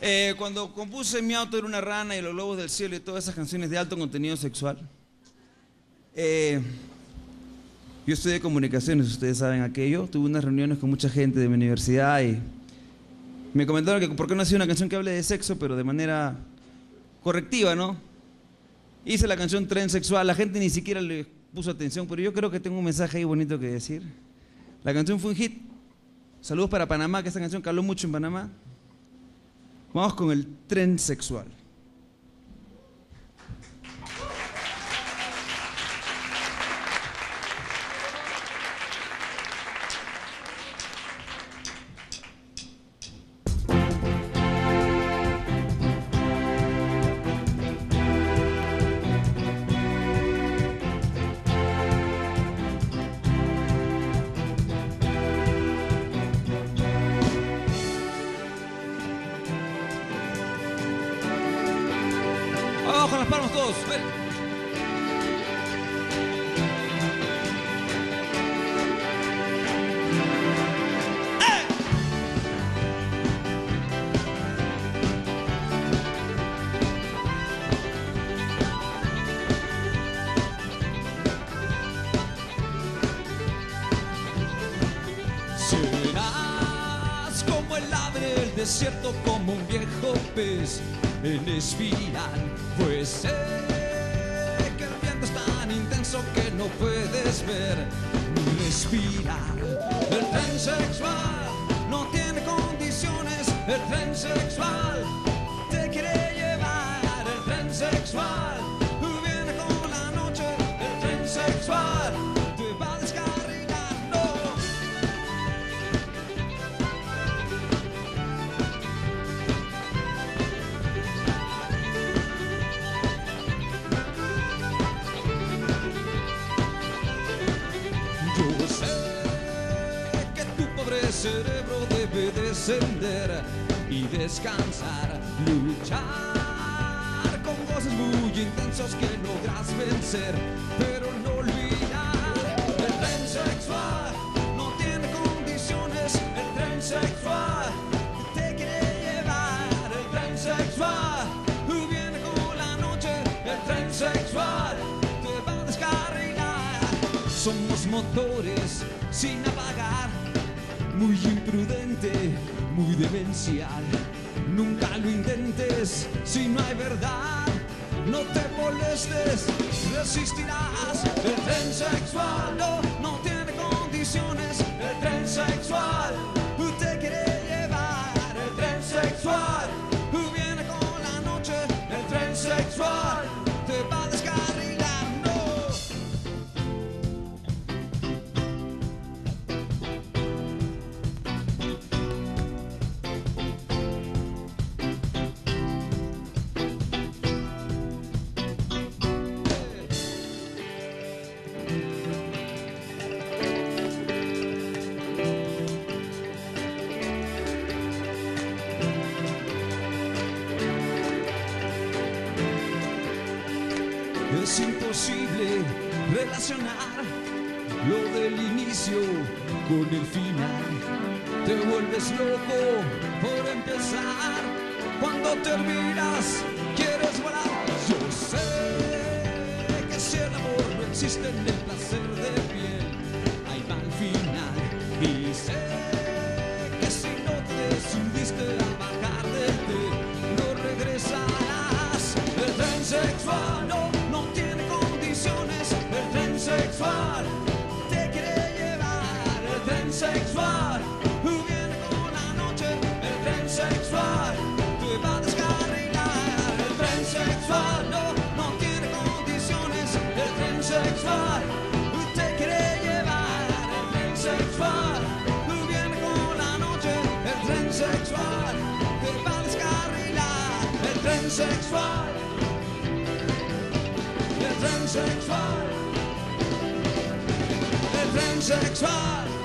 Eh, cuando compuse Mi auto era una rana y Los Lobos del Cielo y todas esas canciones de alto contenido sexual, eh, yo estudié comunicaciones, ustedes saben aquello. Tuve unas reuniones con mucha gente de mi universidad y me comentaron que por qué no hacía una canción que hable de sexo, pero de manera correctiva, ¿no? Hice la canción Tren Sexual, la gente ni siquiera le puso atención, pero yo creo que tengo un mensaje ahí bonito que decir. La canción fue un hit. Saludos para Panamá, que esta canción caló mucho en Panamá. Vamos con el tren sexual. Vamos con las palmas todos. ven. Serás como el ave del desierto, como un viejo pez en espiral. Pues sé que el viento es tan intenso que no puedes ver ni respirar. El tren sexual no tiene condiciones, el tren sexual te quiere llevar. El tren sexual y descansar, luchar con goces muy intensos que logras vencer, pero no olvidar el tren sexual no tiene condiciones, el tren sexual te quiere llevar, el tren sexual viene con la noche, el tren sexual te va a descarrilar. Somos motores sin muy imprudente, muy demencial. Nunca lo intentes si no hay verdad. No te molestes, resistirás. Es imposible relacionar lo del inicio con el final. Te vuelves loco por empezar. Cuando terminas, quieres volar. Yo sé que si el amor no existe en el placer de piel, hay mal final. Y sé sexual. El tren.